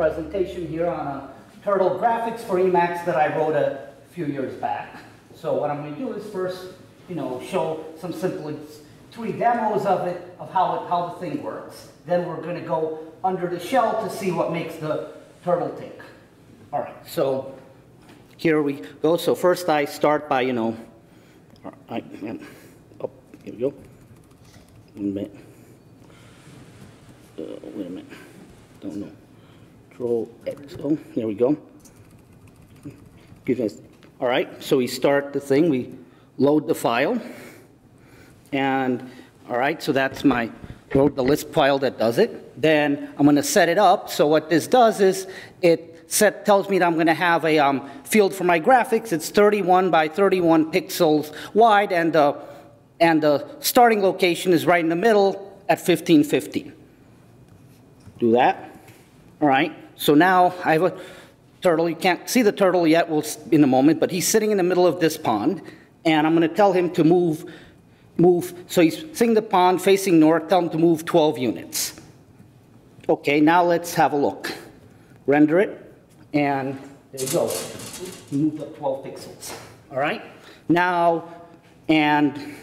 presentation here on a turtle graphics for Emacs that I wrote a few years back. So what I'm gonna do is first, you know, show some simple three demos of it, of how it, how the thing works. Then we're gonna go under the shell to see what makes the turtle tick. All right, so here we go. So first I start by, you know, I, oh, here we go. One minute. Uh, wait a minute. Don't know. Control X. Oh, there we go. Me. All right, so we start the thing. We load the file. And, all right, so that's my load the Lisp file that does it. Then I'm going to set it up. So what this does is it set, tells me that I'm going to have a um, field for my graphics. It's 31 by 31 pixels wide, and the, and the starting location is right in the middle at 1550. Do that. All right. So now I have a turtle. You can't see the turtle yet we'll, in a moment, but he's sitting in the middle of this pond, and I'm going to tell him to move move, so he's seeing the pond facing north, tell him to move 12 units. Okay, now let's have a look. Render it, and there you go. He moved up 12 pixels. All right? Now, and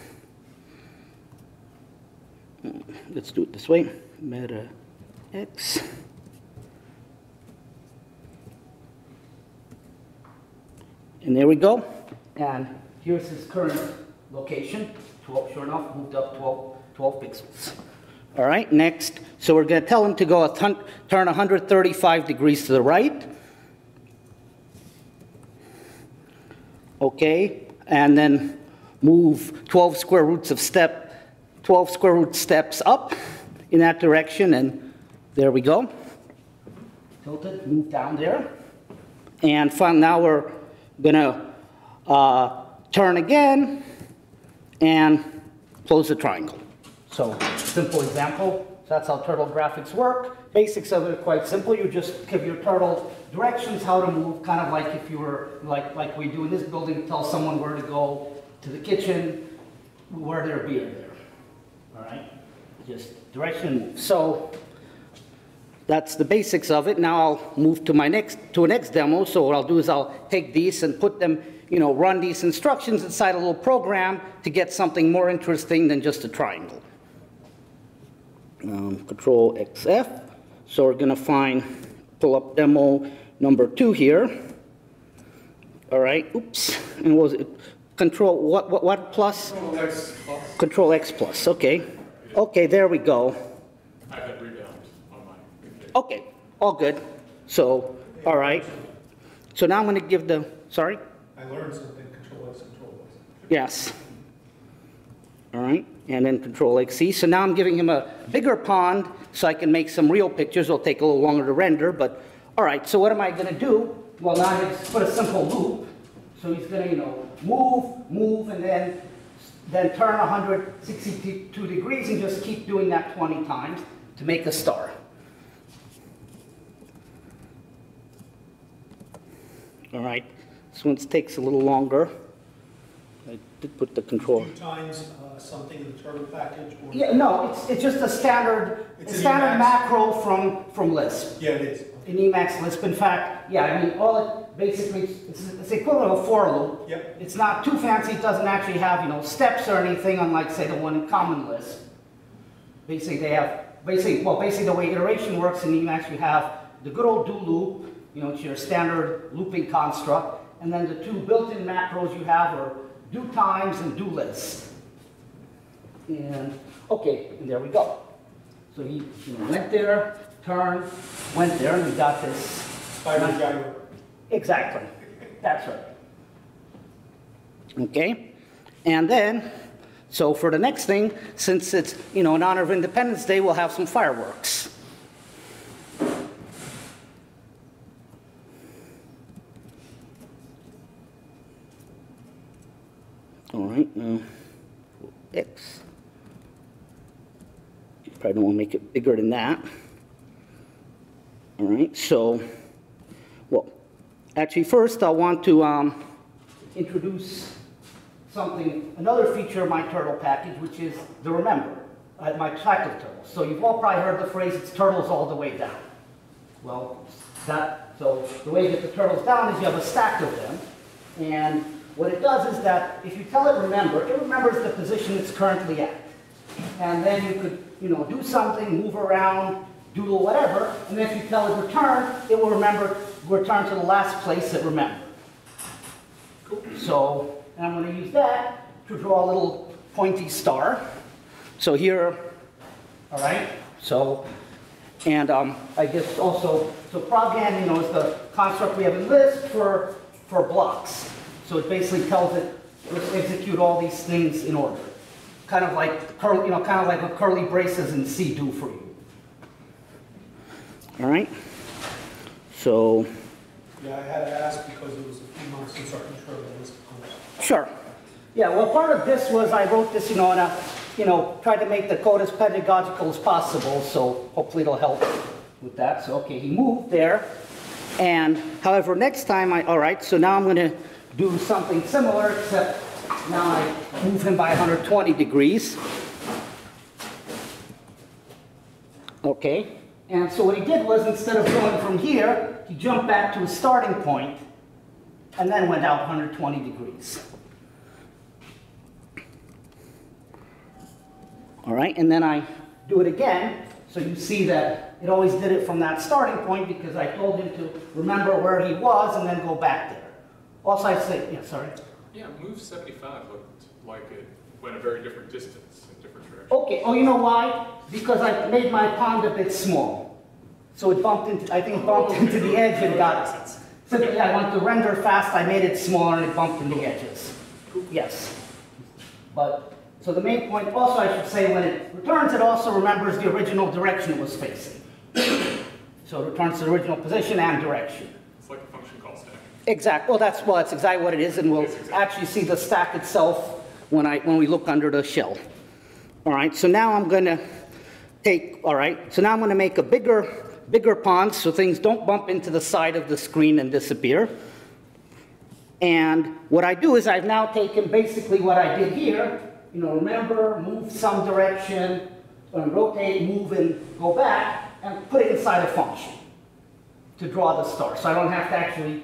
let's do it this way. Meta X. And there we go. And here's his current location. 12, sure enough, moved up 12, 12 pixels. All right, next. So we're going to tell him to go turn 135 degrees to the right. Okay, and then move 12 square roots of step, 12 square root steps up in that direction, and there we go. Tilt it, move down there. And fun, now we're gonna uh, turn again, and close the triangle. So simple example, so that's how turtle graphics work. Basics of it are quite simple. You just give your turtle directions how to move, kind of like if you were, like, like we do in this building, tell someone where to go to the kitchen, where their beer there. All right? Just direction. So that's the basics of it. Now I'll move to my next, to a next demo. So what I'll do is I'll take these and put them you know, run these instructions inside a little program to get something more interesting than just a triangle. Um, control XF. So we're going to find, pull up demo number two here. All right, oops. And was it control, what, what, what plus? Control X plus. Control X plus, okay. Okay, there we go. I had rebound on my computer. Okay, all good. So, all right. So now I'm going to give the, sorry? I learned something, control X, control Y. Yes. All right, and then control XC. So now I'm giving him a bigger pond so I can make some real pictures. It'll take a little longer to render, but all right, so what am I gonna do? Well, now I just put a simple loop. So he's gonna, you know, move, move, and then, then turn 162 degrees and just keep doing that 20 times to make a star. All right, this one takes a little longer. I did put the control. Two times uh, something in the turtle package? or- Yeah, no, it's, it's just a standard, It's an standard Emacs. macro from, from Lisp. Yeah, it is. In Emacs Lisp, in fact, yeah, I mean, all it, basically, it's, it's the equivalent of a for loop. Yep. It's not too fancy, it doesn't actually have, you know, steps or anything, unlike, say, the one in Common Lisp. Basically, they have, basically, well, basically, the way iteration works in Emacs, you have the good old do loop, you know, it's your standard looping construct, and then the two built-in macros you have are dotimes and dolist. And, okay, and there we go. So he you know, went there, turned, went there, and we got this. Spider gyro. Exactly, that's right. Okay, and then, so for the next thing, since it's, you know, in honor of Independence Day, we'll have some fireworks. All right, now, X. You probably don't want to make it bigger than that. All right, so, well, actually, first I want to um, introduce something, another feature of my turtle package, which is the remember. uh, my tractor turtles. So you've all probably heard the phrase, it's turtles all the way down. Well, that, so the way you get the turtles down is you have a stack of them. And what it does is that if you tell it remember, it remembers the position it's currently at. And then you could, you know, do something, move around, doodle whatever, and then if you tell it return, it will remember, return to the last place it remembered. So, and I'm going to use that to draw a little pointy star. So here, all right, so, and um, I guess also, so progn, you know, is the construct we have in Lisp for, for blocks. So it basically tells it, let's execute all these things in order. Kind of like, curl, you know, kind of like what curly braces in C do for you. All right, so, Yeah, I had to ask because it was a few months since our control was. Sure. Yeah, well, part of this was I wrote this, you know, and I, you know, tried to make the code as pedagogical as possible, so hopefully it'll help with that. So, okay, he moved there. And however, next time I, all right, so now I'm going to do something similar, except now I move him by 120 degrees. Okay, and so what he did was instead of going from here, he jumped back to his starting point and then went out 120 degrees. All right, and then I do it again, so you see that it always did it from that starting point because I told him to remember where he was and then go back there. Also, I say, yeah, sorry. Yeah, move 75 looked like it went a very different distance in different directions. Okay, oh, you know why? Because I made my pond a bit small. So it bumped into, I think it bumped oh, into the edge and got, simply I want to render fast, I made it smaller and it bumped into the edges. Yes. But, so the main point, also I should say, when it returns, it also remembers the original direction it was facing. So it returns to the original position and direction. It's like a function call stack. Exact, well, that's, well, that's exactly what it is, and we'll actually see the stack itself when I, when we look under the shell. All right, so now I'm gonna take, all right, so now I'm gonna make a bigger, bigger pond so things don't bump into the side of the screen and disappear. And what I do is I've now taken basically what I did here, you know, remember, move some direction, rotate, move, and go back, and put it inside a function to draw the star. So I don't have to actually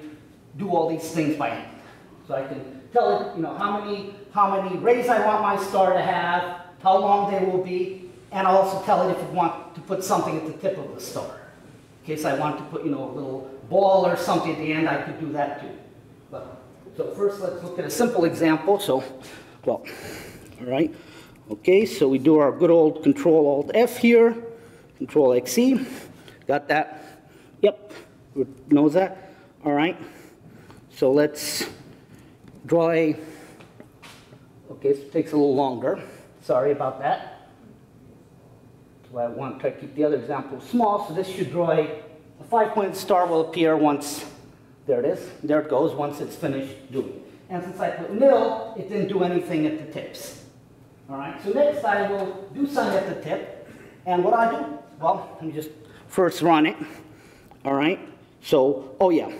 do all these things by hand. So I can tell it, you know, how many, how many rays I want my star to have, how long they will be, and I'll also tell it if it want to put something at the tip of the star. In case I want to put, you know, a little ball or something at the end, I could do that too. But, so first let's look at a simple example. So, well, all right. Okay, so we do our good old Control Alt F here, Control XE. Got that? Yep, knows that. All right. So let's draw a, okay, this takes a little longer. Sorry about that. So I want to keep the other example small, so this should draw a, a five-pointed star will appear once, there it is, there it goes, once it's finished doing. And since I put nil, it didn't do anything at the tips. All right, so next I will do something at the tip, and what I do, well, let me just first run it. All right, so, oh yeah.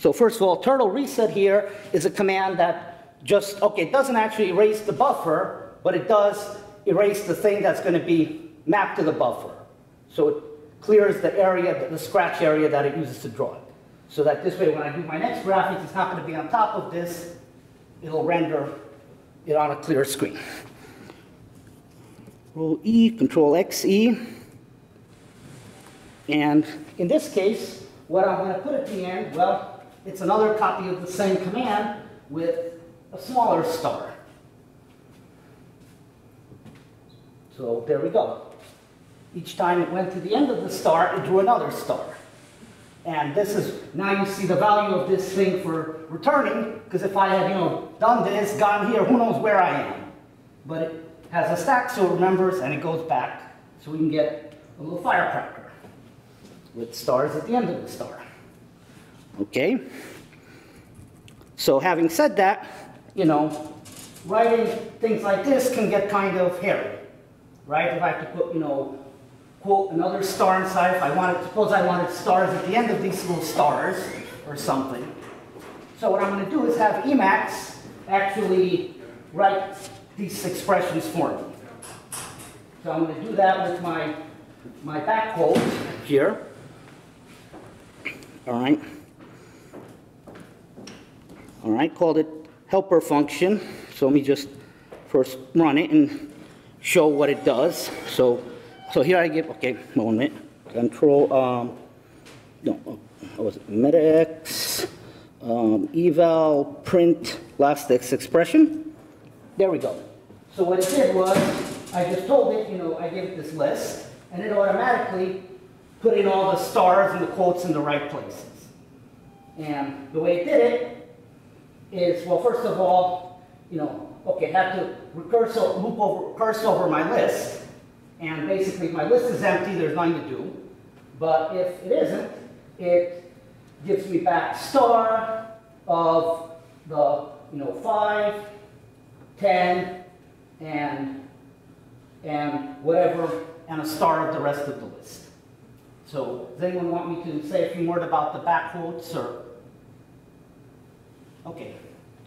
So first of all, turtle reset here is a command that just, okay, it doesn't actually erase the buffer, but it does erase the thing that's going to be mapped to the buffer. So it clears the area, the scratch area that it uses to draw it. So that this way, when I do my next graphic, it's not going to be on top of this, it'll render it on a clear screen. Control E, Control XE. And in this case, what I'm going to put at the end, well, it's another copy of the same command with a smaller star. So there we go. Each time it went to the end of the star, it drew another star. And this is, now you see the value of this thing for returning, because if I had, you know, done this, gone here, who knows where I am. But it has a stack, so it remembers, and it goes back, so we can get a little firecracker with stars at the end of the star. Okay? So having said that, you know, writing things like this can get kind of hairy, right? If I have to put, you know, quote, another star inside, if I wanted, suppose I wanted stars at the end of these little stars or something. So what I'm going to do is have Emacs actually write these expressions for me. So I'm gonna do that with my, my back quote here. All right. All right, called it helper function. So let me just first run it and show what it does. So, so here I give, okay, moment, control, um, no, what was it, MetaX, um, eval, print, last S-expression. There we go. So what it did was, I just told it, you know, I gave it this list, and it automatically put in all the stars and the quotes in the right places. And the way it did it is, well, first of all, you know, okay, I have to recurse, o- loop over, recurse over my list, and basically if my list is empty, there's nothing to do. But if it isn't, it gives me back star of the, you know, five, 10, and, and whatever, and a star of the rest of the list. So, does anyone want me to say a few more about the back quotes, or? Okay,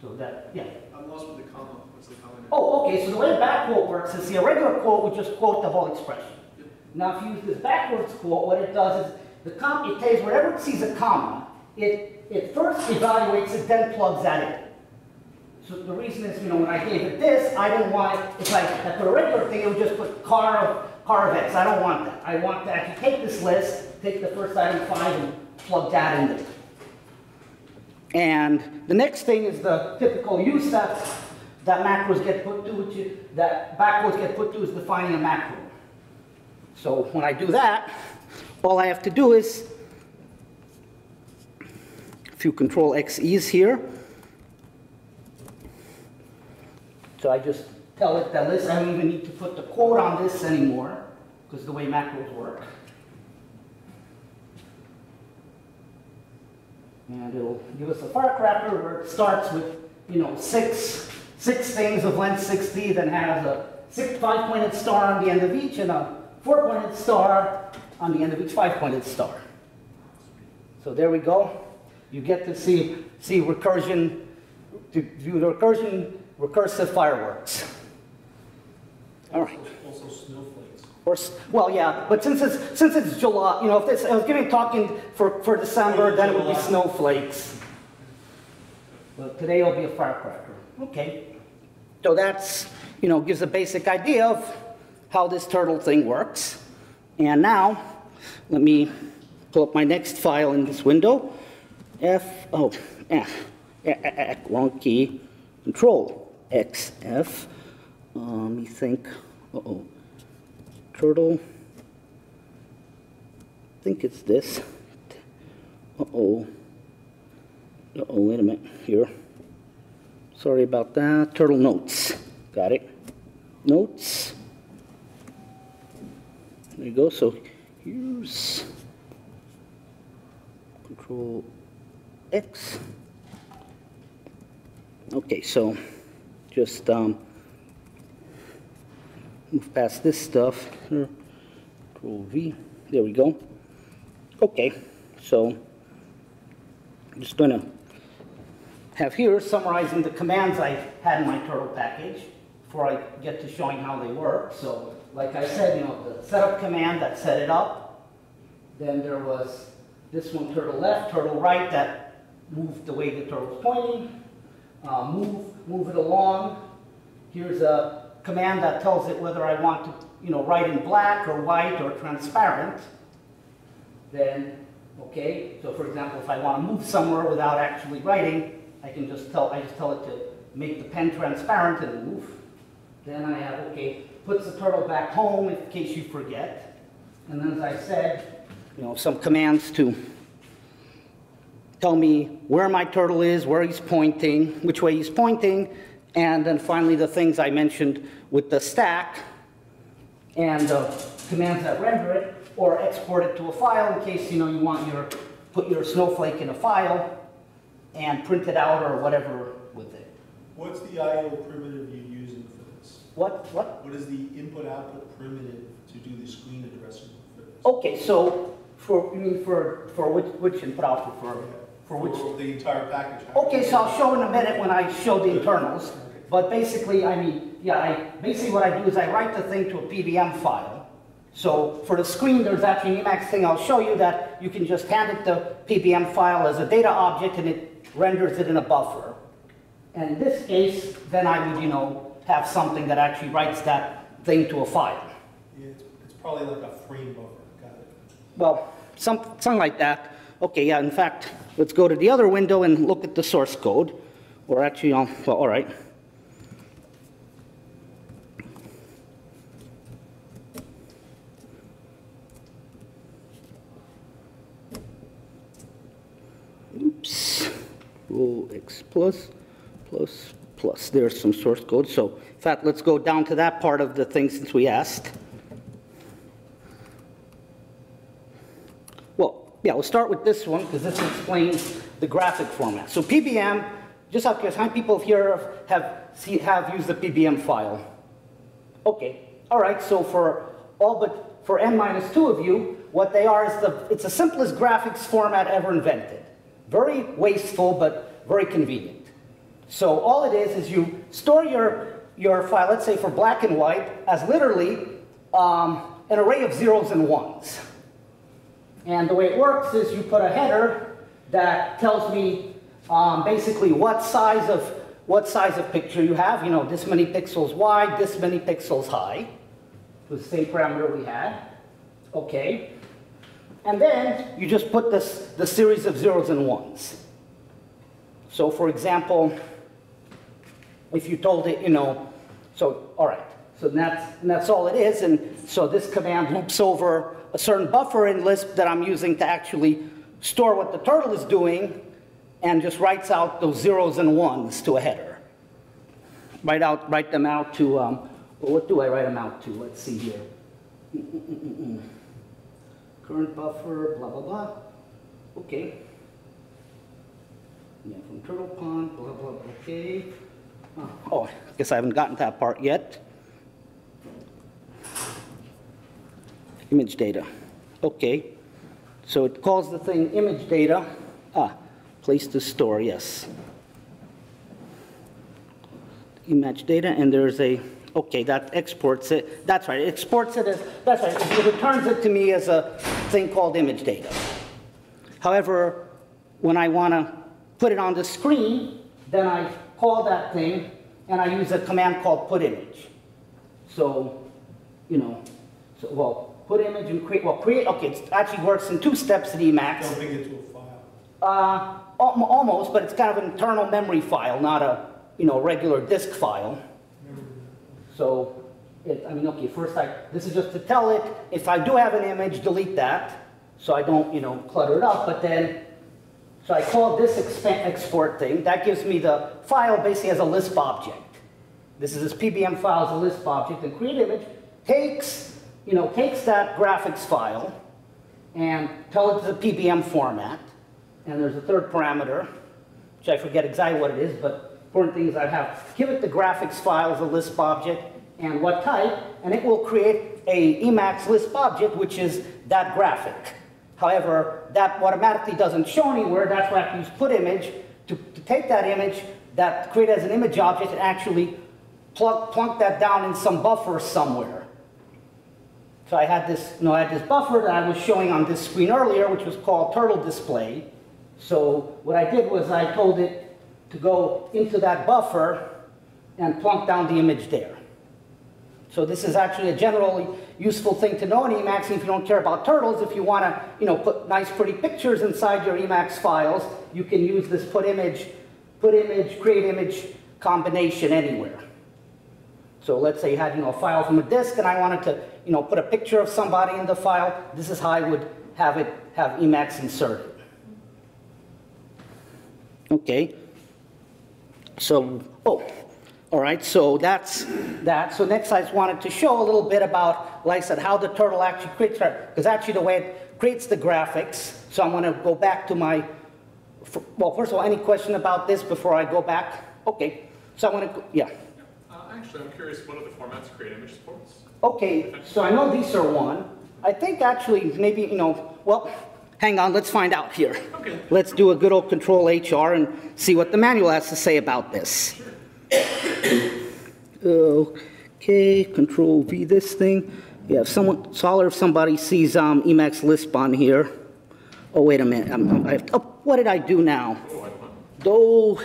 so that, yeah. I'm lost with the comma, what's the comma? Oh, okay, so the way a back quote works is, see, a regular quote would just quote the whole expression. Now, if you use this backwards quote, what it does is, the com, it takes, wherever it sees a comma, it, it first evaluates it, then plugs that in. So the reason is, you know, when I gave it this, I didn't want, it- if I, I put a regular thing, it would just put car of, car of X. I don't want that. I want to actually take this list, take the first item five and plug that in there. And the next thing is the typical use that, that macros get put to, that backwards get put to is defining a macro. So when I do that, all I have to do is, a few control XEs here. So I just tell it that list, I don't even need to put the quote on this anymore, because the way macros work. And it'll give us a firecracker where it starts with, you know, six, six things of length 60, then has a six five-pointed star on the end of each and a four-pointed star on the end of each five-pointed star. So there we go. You get to see, see recursion, to view the recursion, recursive fireworks. All right. Also snowflakes. Or, well, yeah, but since it's, since it's July, you know, if this, I was giving talking for, for December, then it would be snowflakes. But today it'll be a firecracker. Okay. So that's, you know, gives a basic idea of how this turtle thing works. And now, let me pull up my next file in this window. F, oh, F, eh, wrong key, Control X, F. Uh, let me think, uh-oh turtle. I think it's this. Uh-oh. Uh-oh, wait a minute, here. Sorry about that. Turtle notes. Got it. Notes. There you go. So here's Control X. Okay, so just um, move past this stuff. Here. Control V. There we go. Okay, so I'm just going to have here summarizing the commands I had in my turtle package before I get to showing how they work. So, like I said, you know, the setup command that set it up. Then there was this one, turtle left, turtle right, that moved the way the turtle's pointing. Uh, move, move it along. Here's a command that tells it whether I want to, you know, write in black or white or transparent. Then, okay, so for example, if I want to move somewhere without actually writing, I can just tell, I just tell it to make the pen transparent and move. Then I have, okay, puts the turtle back home in case you forget. And then as I said, you know, some commands to tell me where my turtle is, where he's pointing, which way he's pointing, and then finally the things I mentioned with the stack and the commands that render it or export it to a file in case you know you want your put your snowflake in a file and print it out or whatever with it. What's the IO primitive you're using for this? What what? What is the input-output primitive to do the screen addressing for this? Okay, so for you mean for for which which input output for for which For the entire package? Okay, so I'll show in a minute when I show the internals. But basically, I mean, yeah, I basically what I do is I write the thing to a PBM file. So for the screen, there's actually an Emacs thing I'll show you that you can just hand it the PBM file as a data object and it renders it in a buffer. And in this case, then I would, you know, have something that actually writes that thing to a file. Yeah, it's, it's probably like a frame buffer, got it. Well, some, something like that. Okay, yeah, in fact, let's go to the other window and look at the source code. Or actually, well, all right. Oops. Rule X plus, plus, plus. There's some source code. So, in fact, let's go down to that part of the thing since we asked. Well, yeah, we'll start with this one because this explains the graphic format. So PBM, just out curiosity, how many people here have, see, have used the PBM file? Okay, all right, so for all but, for n minus two of you, what they are is the, it's the simplest graphics format ever invented. Very wasteful, but very convenient. So all it is, is you store your, your file, let's say for black and white, as literally um, an array of zeros and ones. And the way it works is you put a header that tells me um, basically what size of what size of picture you have. You know, this many pixels wide, this many pixels high. The same parameter we had. Okay. And then you just put this the series of zeros and ones. So for example, if you told it, you know, so all right. So that's, that's all it is. And so this command loops over a certain buffer in Lisp that I'm using to actually store what the turtle is doing and just writes out those zeros and ones to a header. Write, out, write them out to, um, well, what do I write them out to? Let's see here. Mm, mm, mm, Current buffer, blah, blah, blah. Okay. Yeah, from turtle pond, blah, blah, okay. Oh, I guess I haven't gotten to that part yet. image data. Okay, so it calls the thing image data. Ah, place to store, yes. Image data, and there's a, okay, that exports it. That's right, it exports it as, that's right, it returns it to me as a thing called image data. However, when I want to put it on the screen, then I call that thing, and I use a command called put image. So, you know, so, well, put image and create, well, create, okay, it actually works in two steps at Emacs. Dumping it to a file. Uh, almost, but it's kind of an internal memory file, not a, you know, regular disk file. So, it, I mean, okay, first I, this is just to tell it, if I do have an image, delete that, so I don't, you know, clutter it up, but then, so I call this export thing, that gives me the file basically as a Lisp object. This is this PBM file as a Lisp object, and create image takes you know, takes that graphics file and tell it to the PBM format. And there's a third parameter, which I forget exactly what it is, but important things I have. Give it the graphics file as a Lisp object and what type, and it will create a Emacs Lisp object, which is that graphic. However, that automatically doesn't show anywhere. That's why I have to use put image to, to take that image that create as an image object and actually plunk that down in some buffer somewhere. So I had this, you know, I had this buffer that I was showing on this screen earlier, which was called turtle display. So what I did was I told it to go into that buffer and plunk down the image there. So this is actually a generally useful thing to know in Emacs if you don't care about turtles. If you want to, you know, put nice pretty pictures inside your Emacs files, you can use this put image, put image, create image combination anywhere. So let's say you had, you know, a file from a disk and I wanted to, you know, put a picture of somebody in the file. This is how I would have it, have Emacs inserted. Okay. So, oh, all right, so that's that. So next I just wanted to show a little bit about, like I said, how the turtle actually creates, because actually the way it creates the graphics. So I'm going to go back to my, well, first of all, any question about this before I go back? Okay, so going to, yeah. Uh, actually, I'm curious, what are the formats Create Image supports? Okay, so I know these are one. I think actually maybe, you know, well, hang on, let's find out here. Okay. Let's do a good old control HR and see what the manual has to say about this. Okay, Control V this thing. Yeah, if someone, Solar, if somebody sees um, Emacs Lisp on here. Oh, wait a minute. I'm- I'm- I have- Oh, what did I do now? Oh, don't know.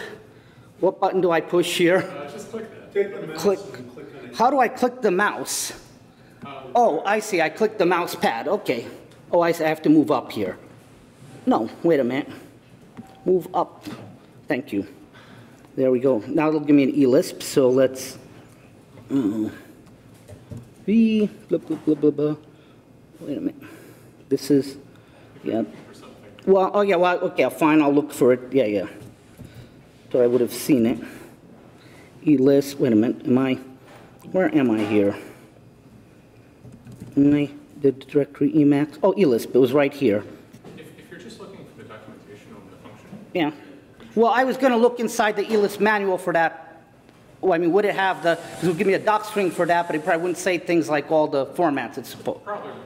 What button do I push here? Uh, just click that. Take the mouse Click. and click on it. How do I click the mouse? Oh, I see, I clicked the mouse pad, okay. Oh, I have to move up here. No, wait a minute. Move up, thank you. There we go. Now it'll give me an E-Lisp, so let's, mm, V, blah, blah, blah, blah, blah. Wait a minute. This is, yeah. Well, oh, yeah, well, okay, fine, I'll look for it, yeah, yeah. So I would have seen it. E-Lisp, wait a minute, am I, where am I here? Am I, the directory Emacs, oh, E-Lisp, it was right here, If, if you're just looking for the documentation on the function, yeah. Well, I was gonna look inside the E-Lisp manual for that, well, I mean, would it have the, it would give me a doc string for that, but it probably wouldn't say things like all the formats it's supposed. probably wouldn't.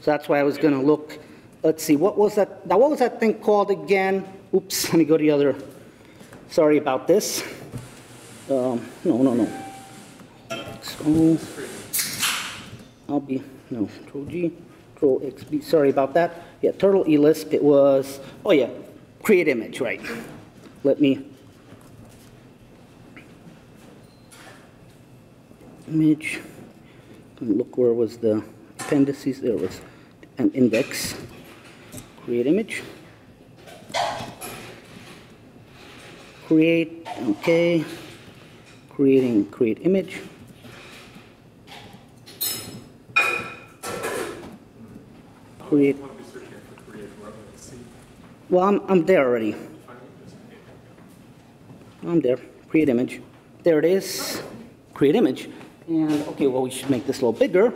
So that's why I was gonna look, let's see, what was that, now what was that thing called again? Oops, let me go to the other, sorry about this. Um, no, no, no. So, I'll be, no, Control G, Control XB, sorry about that. Yeah, Turtle eLisp, it was, oh yeah, create image, right. Let me. Image, look where was the appendices, there was an index. Create image. Create, okay. Creating, create image. See. well, I'm, I'm there already. I'm there. Create image. There it is. Create image. And, okay, well, we should make this a little bigger.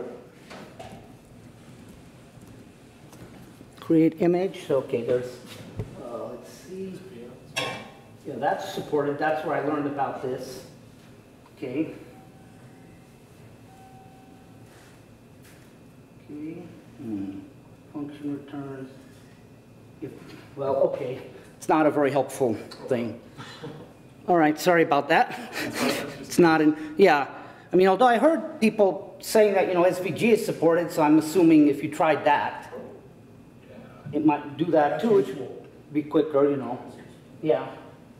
Create image, So, okay, there's, uh, let's see. Yeah, that's supported, that's where I learned about this. Okay. Okay, hmm, function returns. If, well, okay, it's not a very helpful thing. All right, sorry about that. It's not in, yeah. I mean, although I heard people saying that, you know, SVG is supported, so I'm assuming if you tried that, it might do that too, which will be quicker, you know. Yeah,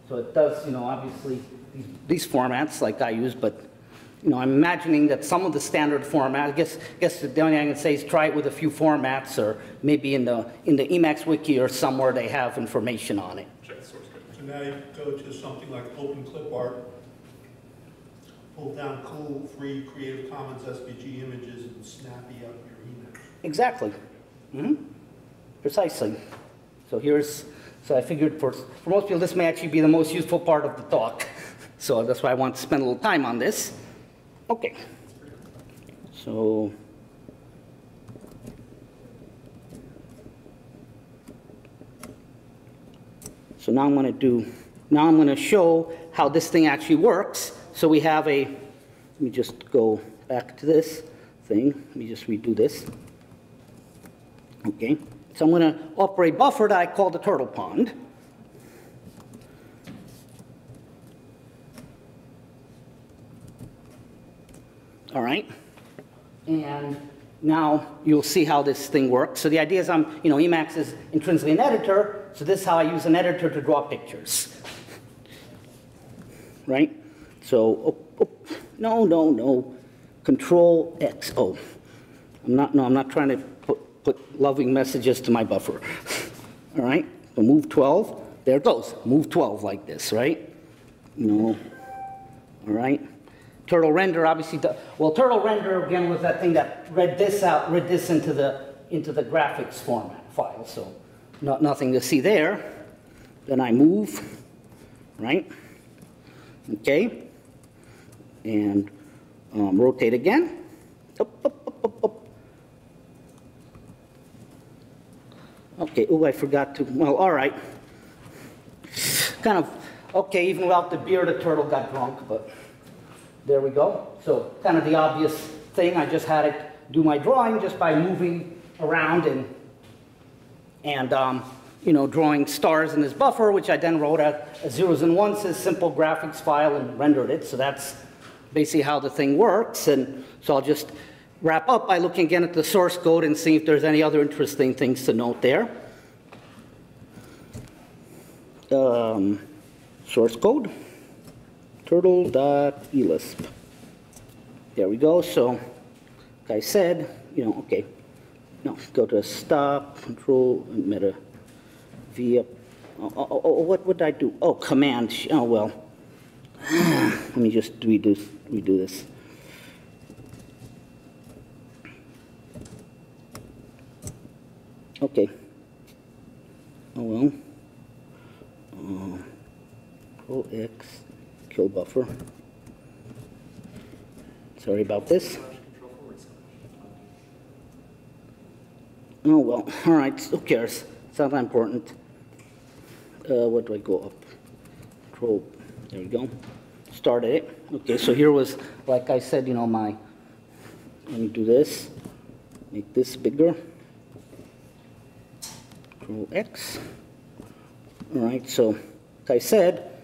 so it does, you know, obviously, these- these formats like I use, but, you know, I'm imagining that some of the standard format, I guess, guess the only thing I can say is try it with a few formats, or maybe in the, in the Emacs wiki or somewhere they have information on it. Check the. So now you go to something like Open Clip Art, pull down cool, free, Creative Commons SVG images and snappy up your email. Exactly. hmm Precisely. So here's, so I figured for, for most people, this may actually be the most useful part of the talk. So that's why I want to spend a little time on this. Okay. So. So now I'm going to do, now I'm going to show how this thing actually works. So we have a, let me just go back to this thing. Let me just redo this. Okay, so I'm going to operate a buffer that I call the turtle pond. All right, and now you'll see how this thing works. So the idea is I'm, you know, Emacs is intrinsically an editor, so this is how I use an editor to draw pictures. Right? So, oh, oh, no, no, no, Control X, oh. I'm not, no, I'm not trying to put, put loving messages to my buffer. All right, so move 12, there it goes, move 12 like this, right? No, all right. Turtle render obviously, do- well, turtle render again was that thing that read this out, read this into the, into the graphics format file, so not, nothing to see there. Then I move, right? Okay, and um, rotate again. Up, up, up. Okay, oh, I forgot to, well, all right. Kind of, okay, even without the beer, the turtle got drunk, but there we go. So kind of the obvious thing, I just had it do my drawing just by moving around and, and um, you know, drawing stars in this buffer, which I then wrote out zeros and ones as simple graphics file and rendered it. So that's basically how the thing works. And so I'll just wrap up by looking again at the source code and see if there's any other interesting things to note there. Um, source code, turtle.elisp. There we go. So, like I said, you know, okay. No, go to stop, control, meta, V up. Oh, oh, oh, what would I do? Oh, command. Oh, well. Let me just redo, redo this. Okay. Oh, well. Uh, control X, kill buffer. Sorry about this. Oh, well, all right, who cares? It's not that important. Uh, what do I go up? Control, there we go. Started it. Okay, so here was, like I said, you know, my, let me do this. Make this bigger. Control X. All right, so, like I said,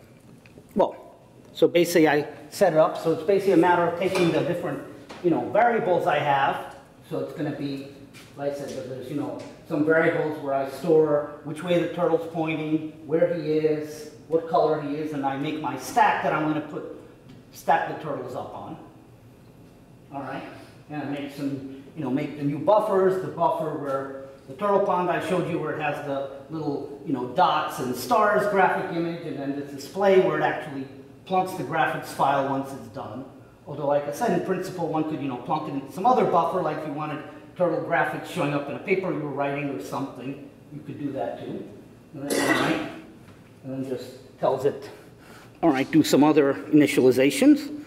so basically I set it up, so it's basically a matter of taking the different, you know, variables I have. So it's gonna be, like I said, there's, you know, some variables where I store which way the turtle's pointing, where he is, what color he is, and I make my stack that I'm gonna put, stack the turtles up on. All right, and I make some, you know, make the new buffers, the buffer where the turtle pond I showed you where it has the little, you know, dots and stars graphic image, and then the display where it actually plunks the graphics file once it's done. Although, like I said, in principle, one could, you know, plunk it in some other buffer, like if you wanted turtle graphics showing up in a paper you were writing or something, you could do that too. And then, and then just tells it, all right, do some other initializations.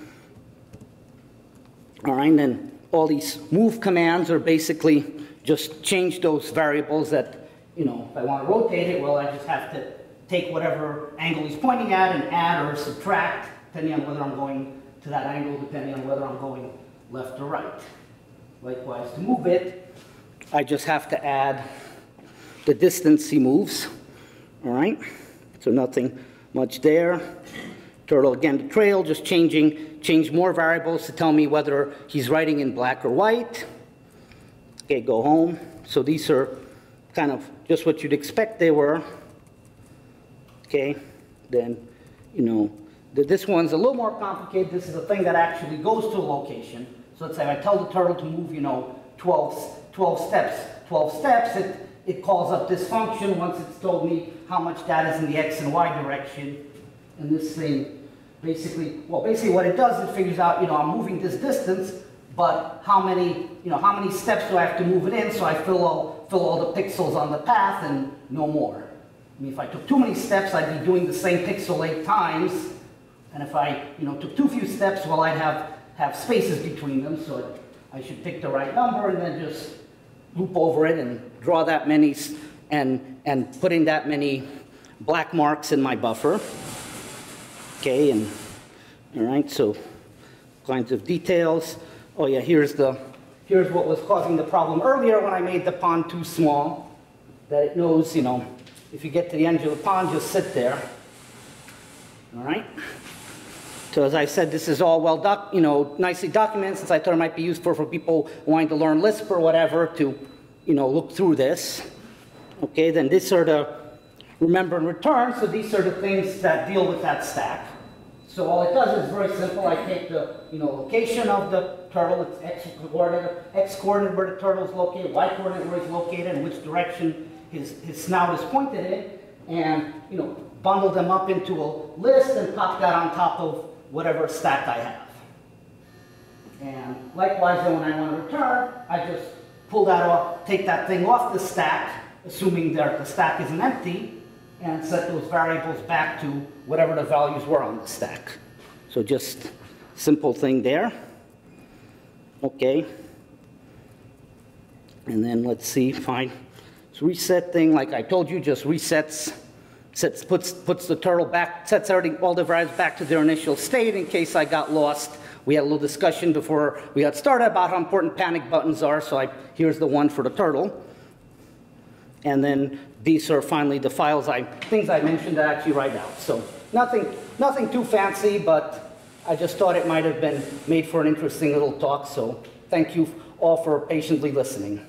All right, and then all these move commands are basically just change those variables that, you know, if I want to rotate it, well, I just have to take whatever angle he's pointing at and add or subtract, depending on whether I'm going to that angle, depending on whether I'm going left or right. Likewise, to move it, I just have to add the distance he moves, all right? So nothing much there. Turtle, again, the trail, just changing, change more variables to tell me whether he's writing in black or white. Okay, go home. So these are kind of just what you'd expect they were. Okay, then, you know, th- this one's a little more complicated. This is a thing that actually goes to a location. So let's say I tell the turtle to move, you know, 12, 12 steps. 12 steps, it, it calls up this function once it's told me how much data is in the x and y direction. And this thing basically, well, basically what it does, it figures out, you know, I'm moving this distance, but how many, you know, how many steps do I have to move it in so I fill all, fill all the pixels on the path and no more. I mean, if I took too many steps, I'd be doing the same pixel eight times. And if I, you know, took too few steps, well, I'd have, have spaces between them, so I should pick the right number and then just loop over it and draw that many, and, and put in that many black marks in my buffer. Okay, and, all right, so kinds of details. Oh yeah, here's the, here's what was causing the problem earlier when I made the pond too small, that it knows, you know, if you get to the end of the pond, you'll sit there. All right? So as I said, this is all well doc, you know, nicely documented, since I thought it might be useful for people wanting to learn Lisp or whatever to, you know, look through this. Okay, then these are the remember and return, so these are the things that deal with that stack. So all it does is very simple. I take the, you know, location of the turtle, its x coordinate, x coordinate where the turtle is located, y coordinate where it's located, and which direction his, his snout is pointed in, and, you know, bundle them up into a list and pop that on top of whatever stack I have. And likewise, then when I want to return, I just pull that off, take that thing off the stack, assuming that the stack isn't empty, and set those variables back to whatever the values were on the stack. So just simple thing there. Okay. And then let's see, fine. Reset thing, like I told you, just resets, sets, puts, puts the turtle back, sets everything, all the variables back to their initial state in case I got lost. We had a little discussion before we got started about how important panic buttons are, so I, here's the one for the turtle. And then these are finally the files I, things I mentioned that I actually write out. So nothing, nothing too fancy, but I just thought it might have been made for an interesting little talk, so thank you all for patiently listening.